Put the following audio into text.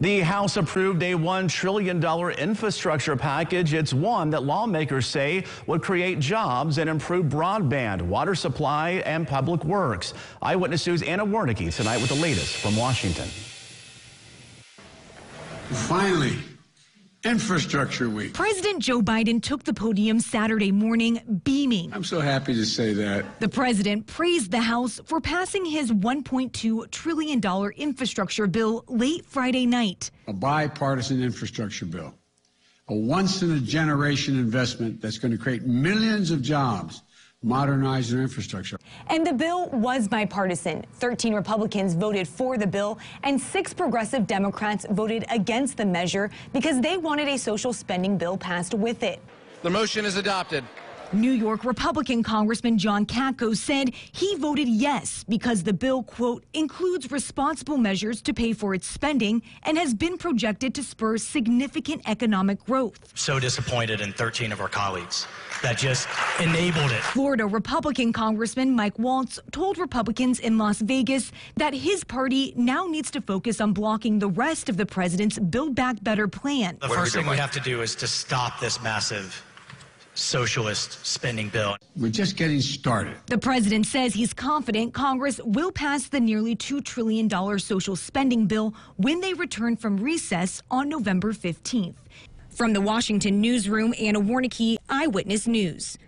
The House approved a $1 trillion infrastructure package. It's one that lawmakers say would create jobs and improve broadband, water supply, and public works. Eyewitness News' Anna Wiernicki tonight with the latest from Washington. Finally, Infrastructure Week. President Joe Biden took the podium Saturday morning beaming. I'm so happy to say that. The president praised the House for passing his $1.2 trillion infrastructure bill late Friday night. A bipartisan infrastructure bill, a once in a generation investment that's going to create millions of jobs modernize their infrastructure. And the bill was bipartisan. 13 Republicans voted for the bill, and six progressive Democrats voted against the measure because they wanted a social spending bill passed with it. The motion is adopted. New York Republican Congressman John Katko said he voted yes because the bill, quote, includes responsible measures to pay for its spending and has been projected to spur significant economic growth. So disappointed in 13 of our colleagues that just enabled it. Florida Republican Congressman Mike Waltz told Republicans in Las Vegas that his party now needs to focus on blocking the rest of the president's Build Back Better plan. The first thing we have to do is to stop this massive socialist spending bill. We're just getting started. The president says he's confident Congress will pass the nearly $2 trillion social spending bill when they return from recess on November 15th. From the Washington newsroom, Anna Wiernicki, Eyewitness News.